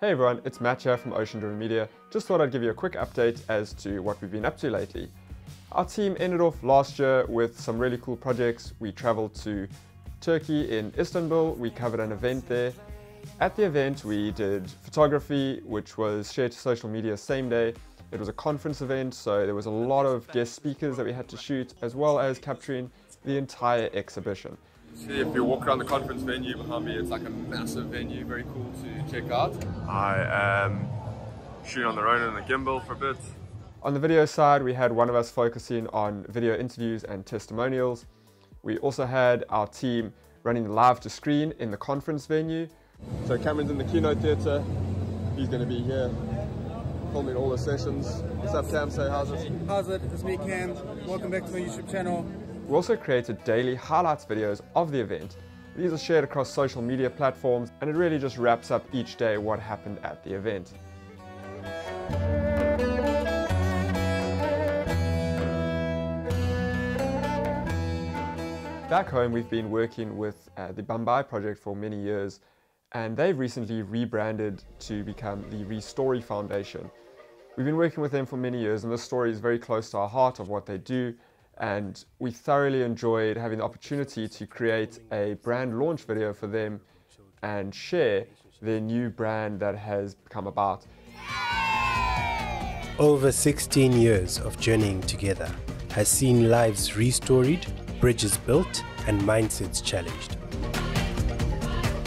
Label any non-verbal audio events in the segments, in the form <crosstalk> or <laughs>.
Hey everyone, it's Matt here from Ocean Driven Media. Just thought I'd give you a quick update as to what we've been up to lately. Our team ended off last year with some really cool projects. We traveled to Turkey in Istanbul, we covered an event there. At the event, we did photography, which was shared to social media same day. It was a conference event, so there was a lot of guest speakers that we had to shoot, as well as capturing the entire exhibition. See, if you walk around the conference venue behind me, it's like a massive venue, very cool to check out. I am shooting on the Ronin and the gimbal for a bit. On the video side, we had one of us focusing on video interviews and testimonials. We also had our team running live to screen in the conference venue. So Cameron's in the keynote theatre. He's going to be here filming all the sessions. What's up, Cam? Say how's it? How's it? It's me, Cam. Welcome back to my YouTube channel. We also created daily highlights videos of the event. These are shared across social media platforms and it really just wraps up each day what happened at the event. Back home, we've been working with uh, the Bambai project for many years, and they've recently rebranded to become the ReStory Foundation. We've been working with them for many years, and this story is very close to our heart of what they do, and we thoroughly enjoyed having the opportunity to create a brand launch video for them and share their new brand that has come about. Over 16 years of journeying together has seen lives restored, bridges built, and mindsets challenged.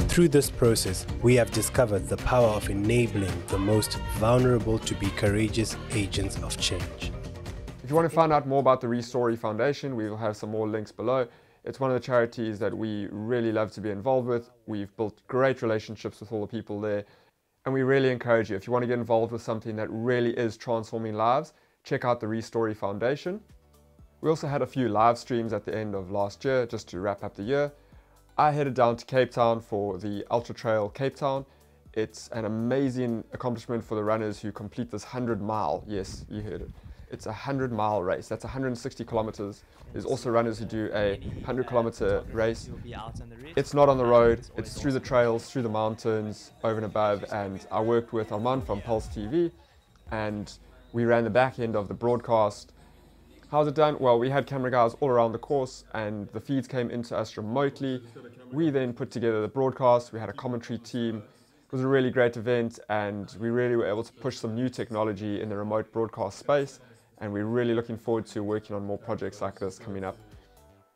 Through this process, we have discovered the power of enabling the most vulnerable to be courageous agents of change. If you want to find out more about the ReStory Foundation, we will have some more links below. It's one of the charities that we really love to be involved with. We've built great relationships with all the people there. And we really encourage you, if you want to get involved with something that really is transforming lives, check out the ReStory Foundation. We also had a few live streams at the end of last year, just to wrap up the year. I headed down to Cape Town for the Ultra Trail Cape Town. It's an amazing accomplishment for the runners who complete this 100 mile, yes, you heard it. It's a 100 mile race, that's 160 kilometers. There's also runners who do a 100 kilometer race. It's not on the road, it's through the trails, through the mountains, over and above. And I worked with Armand from Pulse TV and we ran the back end of the broadcast How's it done? Well, we had camera guys all around the course and the feeds came into us remotely. We then put together the broadcast, we had a commentary team. It was a really great event and we really were able to push some new technology in the remote broadcast space and we're really looking forward to working on more projects like this coming up.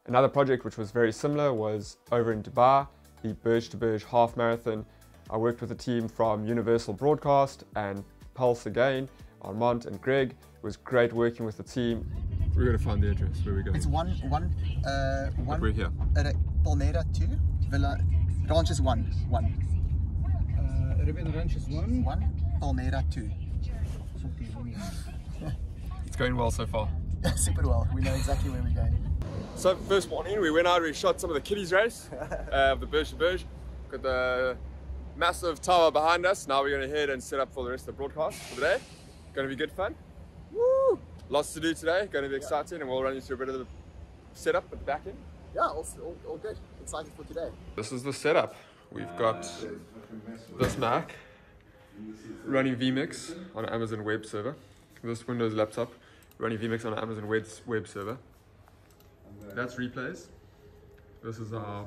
Another project which was very similar was over in Dubai, the Burj to Burj Half Marathon. I worked with a team from Universal Broadcast and Pulse again, Armand and Greg. It was great working with the team. We're gonna find the address. Where we go? It's one, one, uh, one. we're here. Uh, Palmera two, Villa, Ranches one, one. Uh, Arabian Ranches one. One, Palmera two. It's going well so far. <laughs> Super well. We know exactly where we're going. So first morning we went out, we shot some of the kiddies race <laughs> uh, of the Burj to Burj. Got the massive tower behind us. Now we're gonna head and set up for the rest of the broadcast for the day. Gonna be good fun. Woo! Lots to do today, going to be exciting, and we'll run you through a bit of the setup at the back end. Yeah, all, all, all good. Excited for today. This is the setup. We've got this Mac running vMix on an Amazon web server. This Windows laptop running vMix on an Amazon web, web server. That's replays. This is our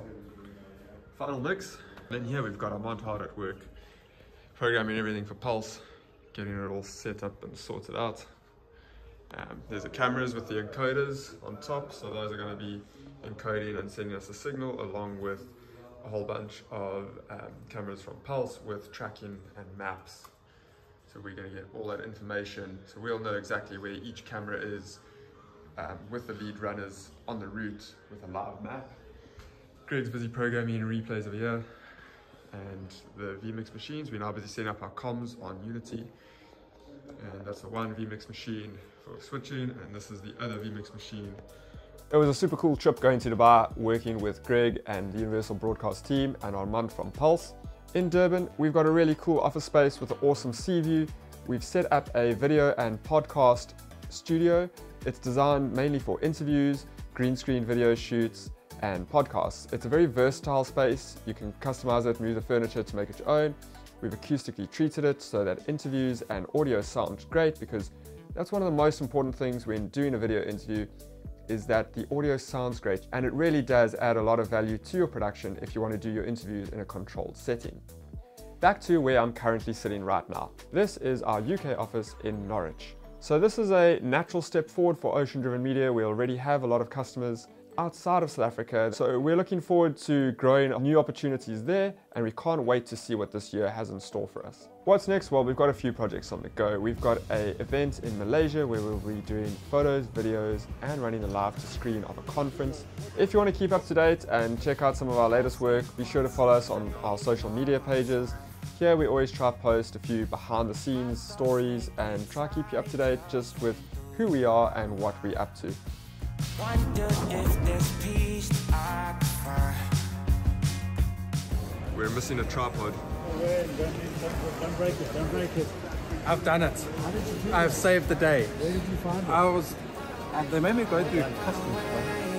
final mix. And then here we've got our Monthard at work, programming everything for Pulse, getting it all set up and sorted out. Um, there's the cameras with the encoders on top, so those are going to be encoding and sending us a signal along with a whole bunch of um, cameras from Pulse with tracking and maps. We're going to get all that information, so we'll know exactly where each camera is um, with the lead runners on the route with a live map. Greg's busy programming and replays over here and the vMix machines. We're now busy setting up our comms on Unity and that's the one vMix machine for switching and this is the other vMix machine. It was a super cool trip going to Dubai, working with Greg and the Universal Broadcast team and our Armand from Pulse. In Durban, we've got a really cool office space with an awesome sea view. We've set up a video and podcast studio. It's designed mainly for interviews, green screen video shoots, and podcasts. It's a very versatile space. You can customize it, move the furniture to make it your own. We've acoustically treated it so that interviews and audio sound great because that's one of the most important things when doing a video interview is that the audio sounds great and it really does add a lot of value to your production if you want to do your interviews in a controlled setting. Back to where I'm currently sitting right now. This is our UK office in Norwich. So this is a natural step forward for Ocean Driven Media. We already have a lot of customers outside of South Africa. So we're looking forward to growing new opportunities there and we can't wait to see what this year has in store for us. What's next? Well, we've got a few projects on the go. We've got a event in Malaysia where we'll be doing photos, videos and running the live to screen of a conference. If you want to keep up to date and check out some of our latest work, be sure to follow us on our social media pages. Here we always try to post a few behind the scenes stories and try to keep you up to date just with who we are and what we're up to. We're missing a tripod. Don't break it, don't break it. I've done it. How did you do I've saved the day. Where did you find it? I was. They made me go through customs.